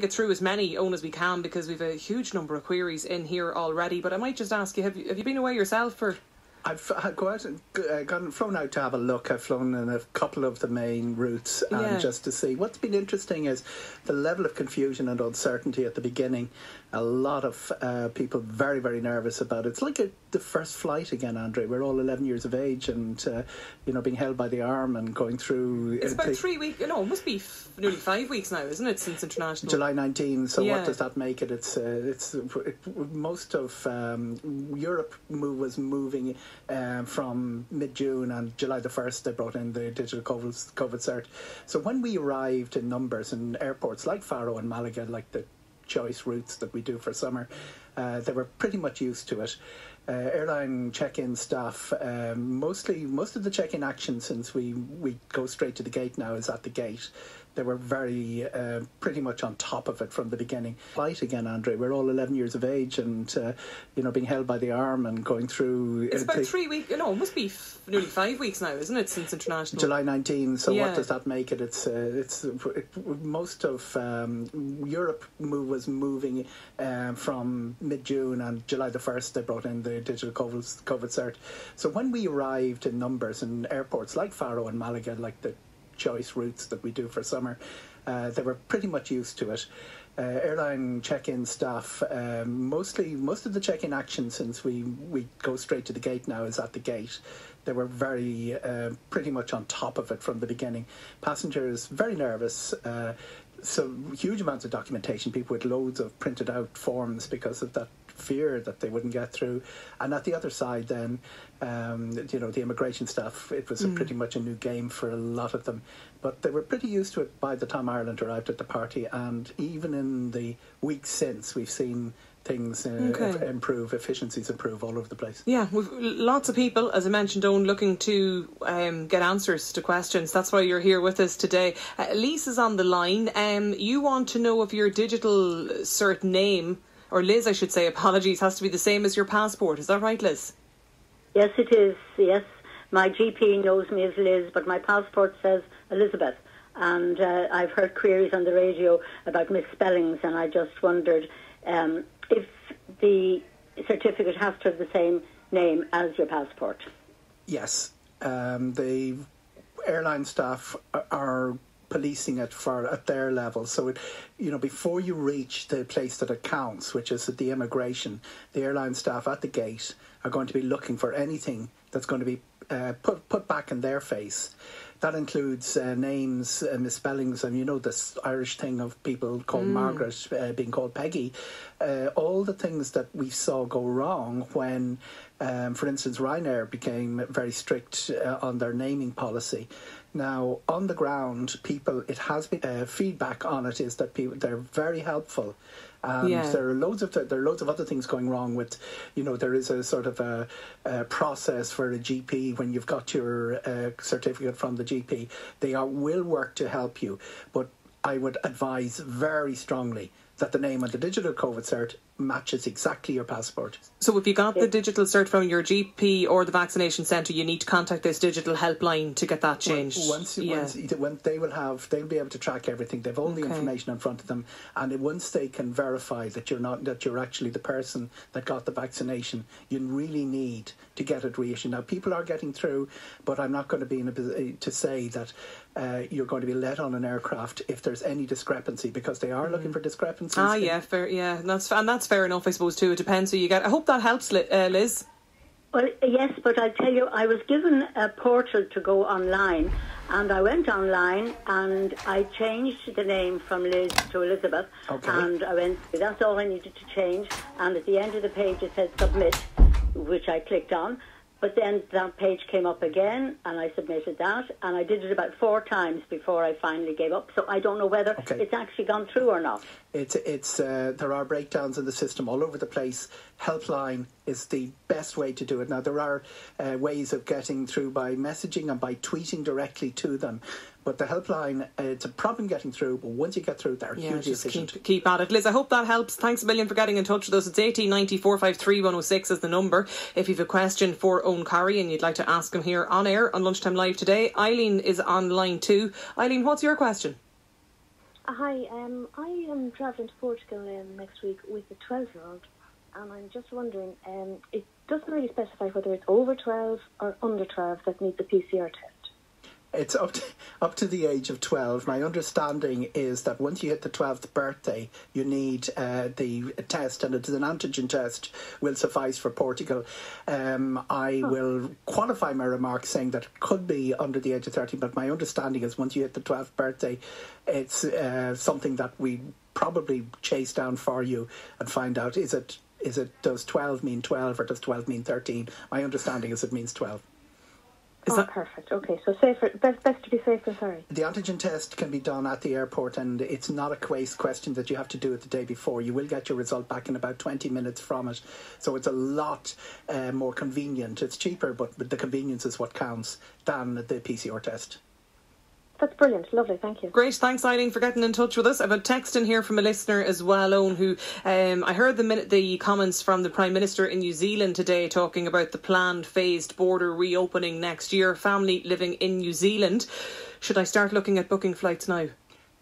and get through as many own as we can because we've a huge number of queries in here already. But I might just ask you: Have you have you been away yourself for? I've, I've go out and uh, gone flown out to have a look. I've flown in a couple of the main routes and Yeah. just to see. What's been interesting is the level of confusion and uncertainty at the beginning. A lot of uh, people very very nervous about it. It's like a, the first flight again, Andre. We're all 11 years of age and uh, you know being held by the arm and going through. It's uh, about three weeks. No, it must be f- nearly five weeks now, isn't it, since international? July 19. So Yeah. what does that make it? It's uh, it's it, most of um, Europe move, was moving um, from mid June and July the 1st. They brought in the digital COVID, COVID cert. So when we arrived in numbers in airports like Faro and Malaga, like the choice routes that we do for summer, uh, they were pretty much used to it. Uh, airline check-in staff, um, mostly most of the check-in action since we we go straight to the gate now is at the gate. They were very uh, pretty much on top of it from the beginning. Flight again, Andre. We're all 11 years of age and uh, you know being held by the arm and going through. It's uh, about the- three weeks. No, it must be f- nearly five weeks now, isn't it, since international? July 19. So Yeah. what does that make it? It's uh, it's it, most of um, Europe move, was moving um, from mid June and July the 1st. They brought in the digital COVID, COVID cert. So when we arrived in numbers in airports like Faro and Malaga, like the choice routes that we do for summer, uh, they were pretty much used to it. Uh, airline check-in staff, um, mostly most of the check-in action since we we go straight to the gate now is at the gate. They were very uh, pretty much on top of it from the beginning. Passengers very nervous. Uh, so huge amounts of documentation. People with loads of printed out forms because of that fear that they wouldn't get through. And at the other side, then, um, you know, the immigration staff, it was a pretty much a new game for a lot of them. But they were pretty used to it by the time Ireland arrived at the party. And even in the weeks since, we've seen things uh, Okay. improve, efficiencies improve all over the place. Yeah, we've lots of people, as I mentioned, Eoghan, looking to um, get answers to questions. That's why you're here with us today. Uh, is on the line. Um, you want to know if your digital cert name, or Liz, I should say, apologies, has to be the same as your passport. Is that right, Liz? Yes, it is. Yes, my GP knows me as Liz, but my passport says Elizabeth. And uh, I've heard queries on the radio about misspellings, and I just wondered um, if the certificate has to have the same name as your passport. Yes, um, the airline staff are- are policing it for at their level. So, it, you know, before you reach the place that it counts, which is at the immigration, the airline staff at the gate are going to be looking for anything that's going to be uh, put put back in their face. That includes uh, names, uh, misspellings, and you know this Irish thing of people called Margaret uh, being called Peggy. Uh, all the things that we saw go wrong when, um, for instance, Ryanair became very strict uh, on their naming policy. Now, on the ground, people, it has been uh, feedback on it is that people they're very helpful. And Yeah. there are loads of there are loads of other things going wrong with, you know, there is a sort of a, a process for a GP when you've got your uh, certificate from the GP. They are, will work to help you, but I would advise very strongly that the name on the digital COVID cert matches exactly your passport. So if you got the digital cert from your GP or the vaccination centre, you need to contact this digital helpline to get that changed. Once, yeah. once when they will have, they'll be able to track everything. They've all the Okay. information in front of them, and once they can verify that you're not that you're actually the person that got the vaccination, you really need to get it reissued. Now, people are getting through, but I'm not going to be in a position to say that uh, you're going to be let on an aircraft if there's any discrepancy because they are looking for discrepancies. Ah, in- yeah, fair, yeah, and that's and that's fair enough, I suppose too. It depends who you get. I hope that helps, uh, Liz. Well, yes, but I tell you, I was given a portal to go online, and I went online and I changed the name from Liz to Elizabeth, Okay. and I went. That's all I needed to change, and at the end of the page it said submit, which I clicked on. But then that page came up again, and I submitted that, and I did it about four times before I finally gave up. So I don't know whether Okay. it's actually gone through or not. It's it's uh, there are breakdowns in the system all over the place. Helpline is the best way to do it. Now there are uh, ways of getting through by messaging and by tweeting directly to them, but the helpline uh, it's a problem getting through. But once you get through, they're Yeah, hugely just efficient. keep, keep at it. Liz, I hope that helps. Thanks a million for getting in touch with us. It's 1890 453 106 is the number. If you've a question for Eoghan Corry and you'd like to ask him here on air on Lunchtime Live today, Eileen is on line too. Eileen, what's your question? Hi, um, I am travelling to Portugal um, next week with a 12 year old, and I'm just wondering, um, it doesn't really specify whether it's over 12 or under 12 that need the PCR test. It's up to, up to the age of 12. My understanding is that once you hit the 12th birthday, you need uh, the test, and it's an antigen test will suffice for Portugal. Um, I will qualify my remarks saying that it could be under the age of 13, but my understanding is once you hit the 12th birthday, it's uh, something that we probably chase down for you and find out is it is it does 12 mean 12 or does 12 mean 13 my understanding is it means 12 Is oh, that- perfect. Okay, so safer, best, best to be safe than sorry. The antigen test can be done at the airport, and it's not a quiz question that you have to do it the day before. You will get your result back in about 20 minutes from it. So it's a lot uh, more convenient. It's cheaper, but, but the convenience is what counts than the PCR test. That's brilliant. Lovely. Thank you. Great, thanks Eileen for getting in touch with us. I've a text in here from a listener as well, Eoghan, who um, I heard the minute the comments from the Prime Minister in New Zealand today talking about the planned phased border reopening next year. Family living in New Zealand. Should I start looking at booking flights now?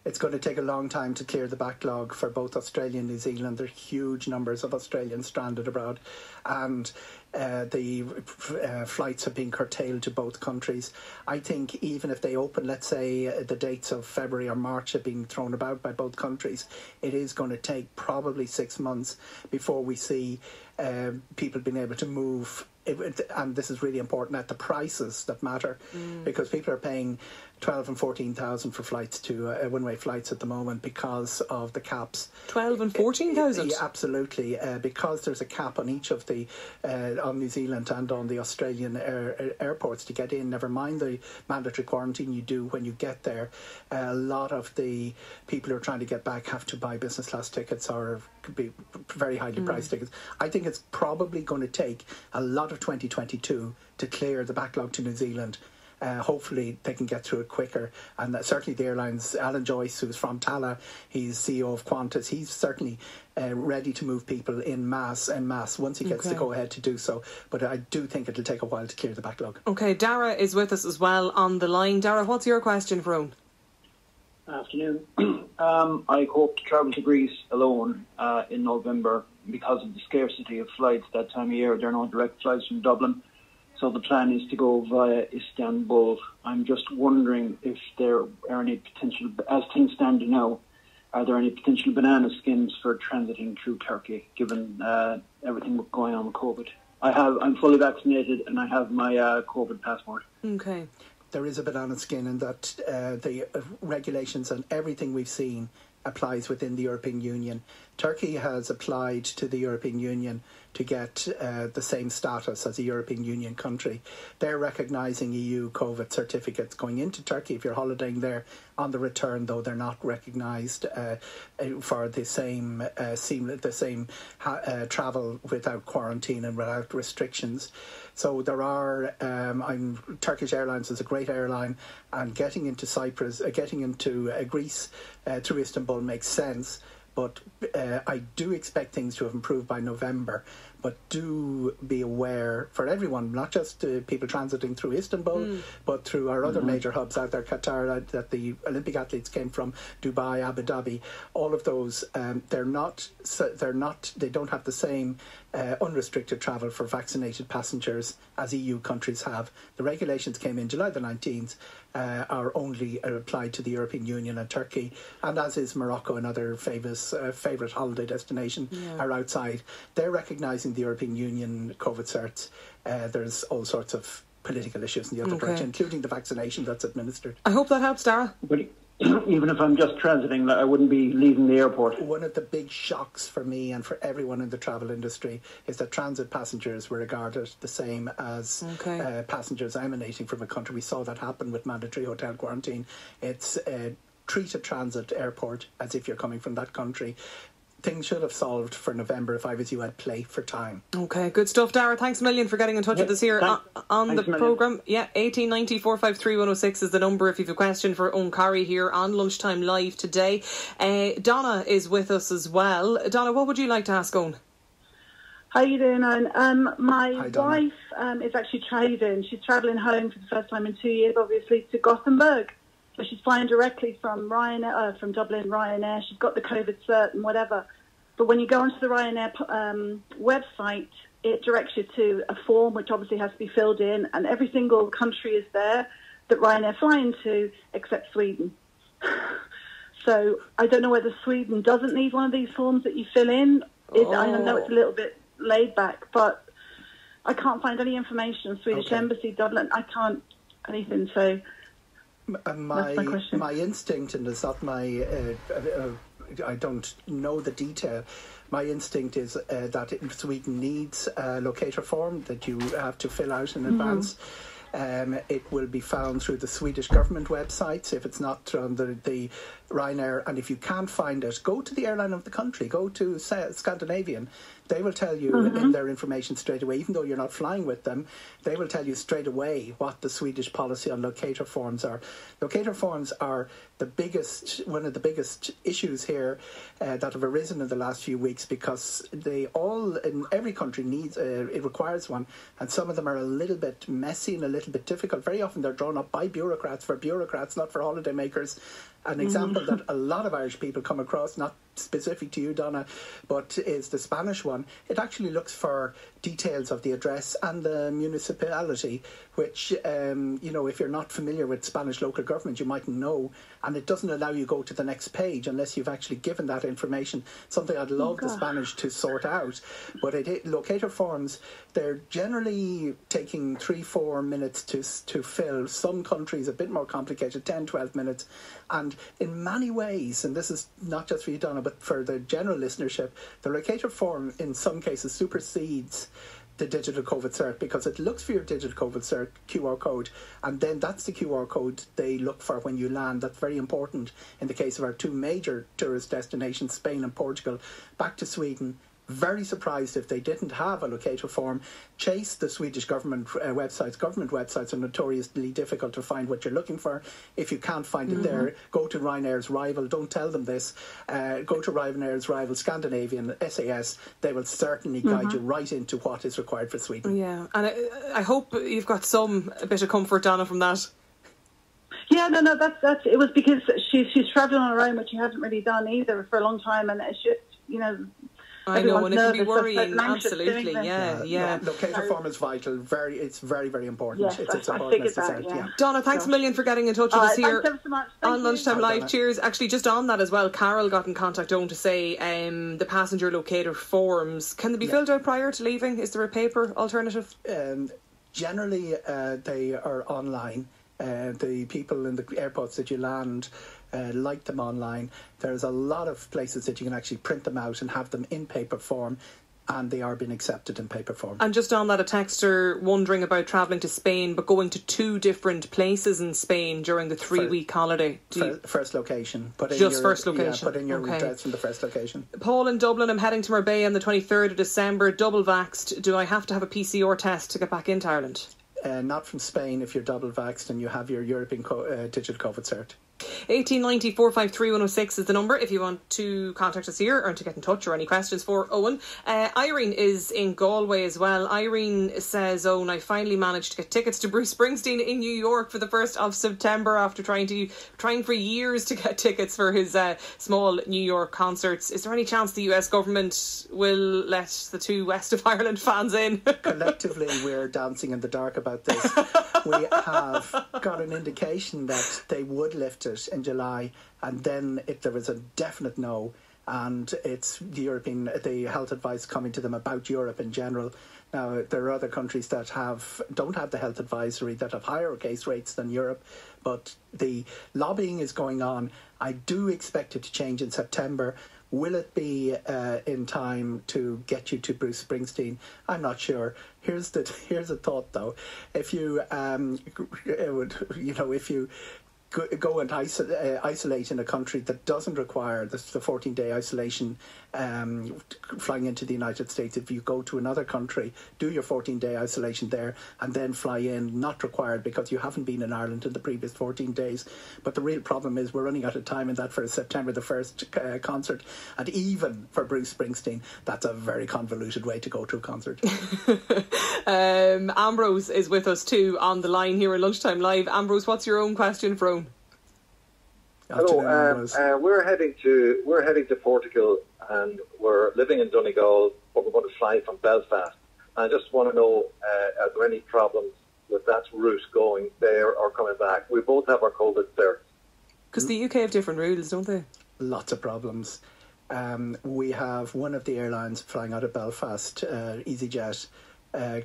It's going to take a long time to clear the backlog for both Australia and New Zealand. There are huge numbers of Australians stranded abroad, and uh, the uh, flights have been curtailed to both countries. I think even if they open, let's say uh, the dates of February or March have been thrown about by both countries, it is going to take probably six months before we see um, people being able to move. And this is really important at the prices that matter because people are paying 12 and 14,000 for flights to uh, one way flights at the moment because of the caps. 12 and 14,000? Yeah, absolutely. Uh, because there's a cap on each of the, uh, on New Zealand and on the Australian air, air- airports to get in, never mind the mandatory quarantine you do when you get there. a lot of the people who are trying to get back have to buy business class tickets or be very highly priced tickets. I think it's probably going to take a lot of 2022 to clear the backlog to New Zealand. Uh, hopefully they can get through it quicker. And that certainly the airlines, Alan Joyce, who's from Tallaght, he's CEO of Qantas, he's certainly uh, ready to move people in mass en mass once he gets Okay. to go ahead to do so. But I do think it'll take a while to clear the backlog. Okay, Dara is with us as well on the line. Dara, what's your question for Eoghan? Afternoon. um, I hope to travel to Greece alone uh, in November because of the scarcity of flights that time of year. There are no direct flights from Dublin. So the plan is to go via Istanbul. I'm just wondering if there are any potential, as things stand now, are there any potential banana skins for transiting through Turkey, given uh, everything going on with COVID? I have, I'm fully vaccinated and I have my uh, COVID passport. Okay. there is a banana skin in that uh, the uh, regulations and everything we've seen applies within the European Union. Turkey has applied to the European Union to get uh, the same status as a European Union country. They're recognising EU COVID certificates going into Turkey if you're holidaying there. On the return, though, they're not recognised uh, for the same uh, the same uh, travel without quarantine and without restrictions. So there are. Um, I'm Turkish Airlines is a great airline, and getting into Cyprus, uh, getting into uh, Greece through Istanbul makes sense. But uh, I do expect things to have improved by November. But do be aware for everyone, not just uh, people transiting through Istanbul, but through our other major hubs out there, Qatar, that the Olympic athletes came from, Dubai, Abu Dhabi. All of those, um, they're not, they're not, they don't have the same uh, unrestricted travel for vaccinated passengers as EU countries have. The regulations came in July the 19th, uh, are only uh, applied to the European Union and Turkey, and as is Morocco another famous uh, favourite holiday destination are outside. They're recognising the European Union COVID certs. Uh, there's all sorts of political issues in the other Okay. direction, including the vaccination that's administered. I hope that helps, Dara. But even if I'm just transiting, I wouldn't be leaving the airport. One of the big shocks for me and for everyone in the travel industry is that transit passengers were regarded the same as Okay. uh, passengers emanating from a country. We saw that happen with mandatory hotel quarantine. It's uh, treat a transit airport as if you're coming from that country. Things should have solved for November if I was you. I'd play for time. Okay, good stuff, Dara. Thanks a million for getting in touch Yeah, with us here on, thanks. on the Thanks a million. programme. Yeah, 1890 453 106 is the number if you have a question for Eoghan Corry here on Lunchtime Live today. Uh, Donna is with us as well. Donna, what would you like to ask on? How you doing, Eoghan? Um, my Hi, wife um, is actually trading. She's travelling home for the first time in two years, obviously, to Gothenburg. So she's flying directly from Ryanair, uh, from Dublin, Ryanair. She's got the COVID cert and whatever. But when you go onto the Ryanair um, website, it directs you to a form which obviously has to be filled in, and every single country is there that Ryanair fly into except Sweden. so I don't know whether Sweden doesn't need one of these forms that you fill in. It, I know it's a little bit laid back, but I can't find any information. Swedish Okay. Embassy, Dublin, I can't anything. So my That's my my instinct, and it's not my. Uh, uh, I don't know the detail. My instinct is uh, that Sweden needs a locator form that you have to fill out in Mm-hmm. advance. Um, it will be found through the Swedish government websites if it's not on the, the Ryanair. And if you can't find it, go to the airline of the country. Go to Scandinavian. They will tell you Mm-hmm. in their information straight away, even though you're not flying with them, they will tell you straight away what the Swedish policy on locator forms are. Locator forms are the biggest, one of the biggest issues here uh, that have arisen in the last few weeks because they all, in every country, needs uh, it requires one, and some of them are a little bit messy and a little bit difficult. Very often they're drawn up by bureaucrats for bureaucrats, not for holidaymakers. An example mm. that a lot of Irish people come across, not specific to you, Donna, but is the Spanish one. It actually looks for details of the address and the municipality, which, um, you know, if you're not familiar with Spanish local government, you mightn't know. And it doesn't allow you go to the next page unless you've actually given that information. Something I'd love the Spanish to sort out. But it, it, locator forms, they're generally taking three, four minutes to, to fill. Some countries a bit more complicated, 10, 12 minutes. And in many ways, and this is not just for you, Donna, but for the general listenership, the locator form in some cases supersedes the digital COVID cert because it looks for your digital COVID cert QR code, and then that's the QR code they look for when you land. That's very important in the case of our two major tourist destinations, Spain and Portugal. Back to Sweden. Very surprised if they didn't have a locator form. Chase the Swedish government uh, websites. Government websites are notoriously difficult to find what you're looking for. If you can't find it there, go to Ryanair's rival. Don't tell them this. Uh, go to Ryanair's rival, Scandinavian SAS. They will certainly guide you right into what is required for Sweden. Yeah, and I, I hope you've got some a bit of comfort, Donna, from that. Yeah, no, no, that's that's. It was because she's she's traveling on her own, which she hasn't really done either for a long time, and it's just you know. I know, and it can be nervous, so- so worrying. Absolutely, this. yeah, yeah. No, locator form is vital. Very, it's very, very important. Yes, it's, it's I- I important figured as that, said, yeah. Donna, thanks a million for getting in touch with All us here. so much. On you. Lunchtime Bye, Live. Donna. Cheers. Actually, just on that as well, Carol got in contact on to say um, the passenger locator forms can they be filled out prior to leaving? Is there a paper alternative? um, generally uh, they are online. Uh, the people in the airports that you land uh, like them online. There's a lot of places that you can actually print them out and have them in paper form, and they are being accepted in paper form. And just on that, a texter wondering about travelling to Spain, but going to two different places in Spain during the three-week holiday. Do you, first location. Put in Just your, first Yeah, location. put in your Okay. address from the first location. Paul in Dublin, I'm heading to Marbella on the 23rd of December, double vaxxed. Do I have to have a PCR test to get back into Ireland? Uh, not from Spain if you're double vaxxed and you have your European co- uh, digital COVID cert. 1890 453 106 is the number if you want to contact us here or to get in touch or any questions for Eoghan. Uh, Irene is in Galway as well. Irene says, Eoghan, I finally managed to get tickets to Bruce Springsteen in New York for the 1st of September after trying to trying for years to get tickets for his uh, small New York concerts. Is there any chance the US government will let the two West of Ireland fans in? collectively we're dancing in the dark about this. we have got an indication that they would lift in July, and then if there is a definite no, and it's the European, the health advice coming to them about Europe in general. Now there are other countries that have don't have the health advisory that have higher case rates than Europe, but the lobbying is going on. I do expect it to change in September. Will it be uh, in time to get you to Bruce Springsteen? I'm not sure. Here's the here's a thought though. If you um, it would you know if you go, and uh, isolate in a country that doesn't require the, the 14 day isolation um, flying into the United States, if you go to another country, do your 14 day isolation there, and then fly in, not required because you haven't been in Ireland in the previous 14 days. But the real problem is we're running out of time in that for September the 1st uh, concert, and even for Bruce Springsteen, that's a very convoluted way to go to a concert. um, Ambrose is with us too on the line here at Lunchtime Live. Ambrose, what's your own question Eoghan? Hello, um, uh, we're heading to we're heading to Portugal, and we're living in Donegal, but we're going to fly from Belfast. I just want to know, uh, are there any problems with that route going there or coming back? We both have our COVID certs. Because the UK have different rules, don't they? Lots of problems. Um, we have one of the airlines flying out of Belfast, uh, EasyJet, uh,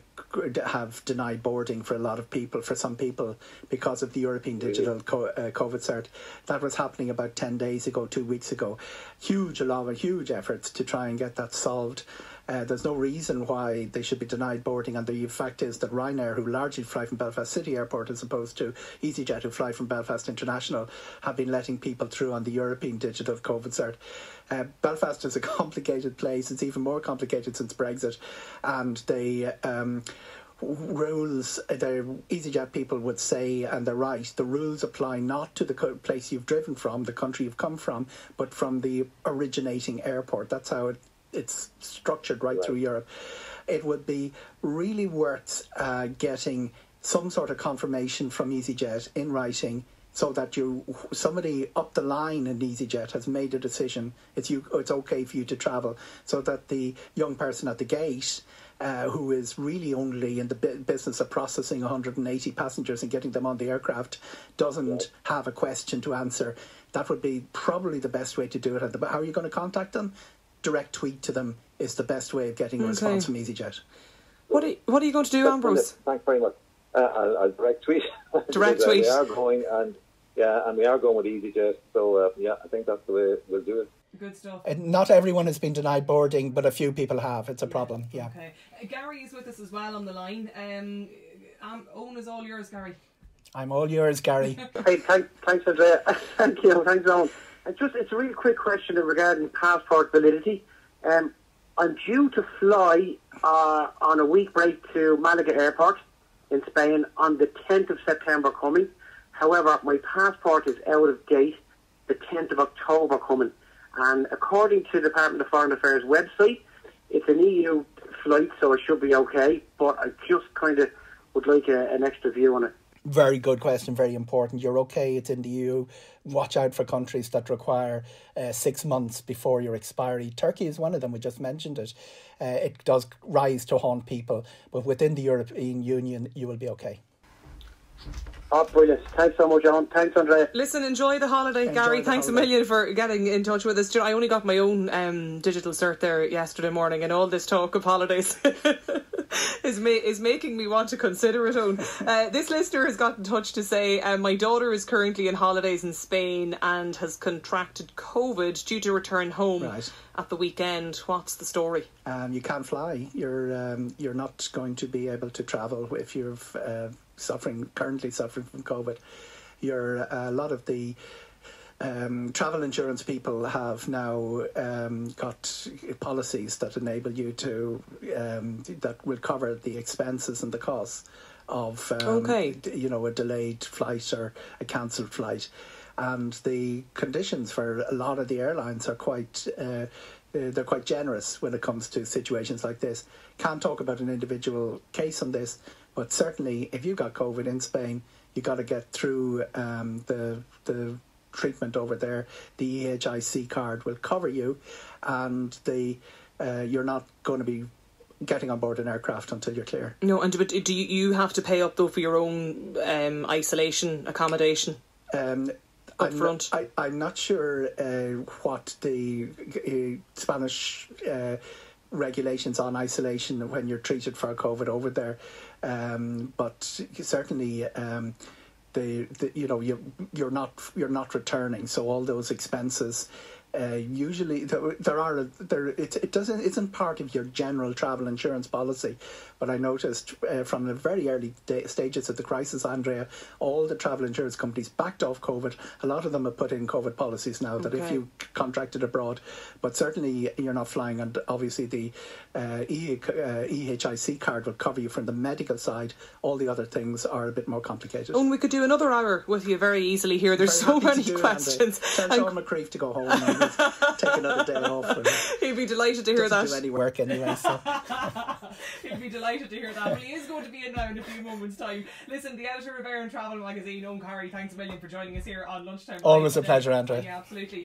have denied boarding for a lot of people, for some people, because of the European digital co- uh, COVID cert. That was happening about 10 days ago, two weeks ago. Huge, a lot of huge efforts to try and get that solved. Uh, there's no reason why they should be denied boarding, and the fact is that Ryanair, who largely fly from Belfast City Airport as opposed to EasyJet, who fly from Belfast International, have been letting people through on the European digital COVID cert. Uh, Belfast is a complicated place. It's even more complicated since Brexit, and the um, rules the EasyJet people would say, and they're right. The rules apply not to the place you've driven from, the country you've come from, but from the originating airport. That's how it, it's structured right, right, through Europe. It would be really worth uh, getting some sort of confirmation from EasyJet in writing so that you somebody up the line in EasyJet has made a decision. It's you. It's okay for you to travel, so that the young person at the gate. Uh, who is really only in the business of processing 180 passengers and getting them on the aircraft doesn't have a question to answer. That would be probably the best way to do it. How are you going to contact them? Direct tweet to them is the best way of getting a okay. response from EasyJet. What are, what are you going to do, Ambrose? Thanks very much. Uh, I'll, I'll, direct tweet. Direct tweet. we are going, and yeah, and we are going with EasyJet. So uh, yeah, I think that's the way we'll do it. Good stuff. not everyone has been denied boarding, but a few people have. It's a yeah. problem. Yeah. Okay. Uh, Gary is with us as well on the line. Um, um, Eoghan is all yours, Gary. I'm all yours, Gary. hey, thanks, thanks, Andrea. Thank you. Thanks, Eoghan. It's just it's a really quick question regarding passport validity. Um, I'm due to fly uh, on a week break to Malaga Airport in Spain on the 10th of September coming. However, my passport is out of date the 10th of October coming. And according to the Department of Foreign Affairs website, it's an EU flight, so it should be okay. But I just kind of would like a, an extra view on it. Very good question, very important. You're okay, it's in the EU. Watch out for countries that require uh, six months before your expiry. Turkey is one of them, we just mentioned it. Uh, it does rise to haunt people, but within the European Union, you will be okay. Oh, brilliant. Thanks so much, John. Thanks, Andrea. Listen, enjoy the holiday, enjoy Gary. The thanks holiday. a million for getting in touch with us. I only got my own um, digital cert there yesterday morning, and all this talk of holidays is ma- is making me want to consider it. Own. Uh, this listener has got in touch to say, uh, My daughter is currently in holidays in Spain and has contracted COVID due to return home. Right at the weekend. What's the story? Um, you can't fly. You're um, you're not going to be able to travel if you've uh, suffering currently suffering from COVID. You're uh, a lot of the um, travel insurance people have now um, got policies that enable you to um, that will cover the expenses and the costs of um, okay. you know a delayed flight or a cancelled flight, and the conditions for a lot of the airlines are quite. Uh, uh, they're quite generous when it comes to situations like this. Can't talk about an individual case on this, but certainly, if you got COVID in Spain, you got to get through um, the the treatment over there. The EHIC card will cover you, and the uh, you're not going to be getting on board an aircraft until you're clear. No, and but do you, you have to pay up though for your own um, isolation accommodation? Um, up I'm front. Not, I, am not sure uh, what the uh, Spanish uh, regulations on isolation when you're treated for COVID over there. Um, but certainly, um, you know you you're not you're not returning, so all those expenses uh, usually there, there are there it, it doesn't isn't part of your general travel insurance policy but I noticed uh, from the very early day, stages of the crisis Andrea all the travel insurance companies backed off COVID. A lot of them have put in COVID policies now that okay. if you contracted abroad but certainly you're not flying and obviously the uh, e, uh, EHIC card will cover you from the medical side. All the other things are a bit more complicated. And we could do another hour with you very easily here. There's very so many questions. Tell Sean Moncrieff to go home take another day off. He'd be delighted to hear Doesn't that. do any work anyway. So. He'd be delighted to hear that. Well, he is going to be in now in a few moments' time. Listen, the editor of Air and Travel magazine, Eoghan Corry, thanks a million for joining us here on lunchtime. Always a pleasure, Andrew. Yeah, absolutely.